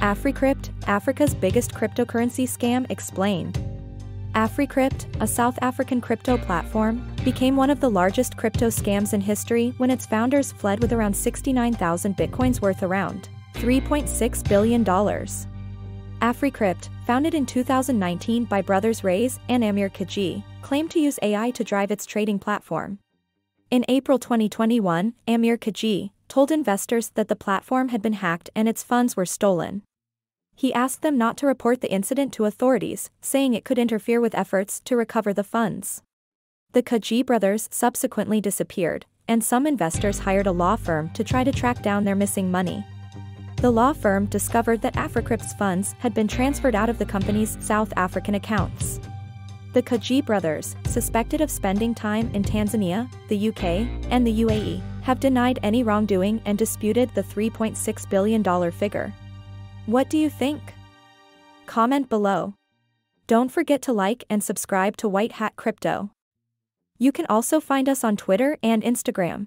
AfriCrypt, Africa's biggest cryptocurrency scam explained. AfriCrypt, a South African crypto platform, became one of the largest crypto scams in history when its founders fled with around 69,000 bitcoins worth around $3.6 billion. AfriCrypt, founded in 2019 by brothers Raees and Ameer Cajee, claimed to use AI to drive its trading platform. In April 2021, Ameer Cajee told investors that the platform had been hacked and its funds were stolen. He asked them not to report the incident to authorities, saying it could interfere with efforts to recover the funds. The Cajee brothers subsequently disappeared, and some investors hired a law firm to try to track down their missing money. The law firm discovered that AfriCrypt's funds had been transferred out of the company's South African accounts. The Cajee brothers, suspected of spending time in Tanzania, the UK, and the UAE, have denied any wrongdoing and disputed the $3.6 billion figure. What do you think? Comment below. Don't forget to like and subscribe to White Hat Crypto. You can also find us on Twitter and Instagram.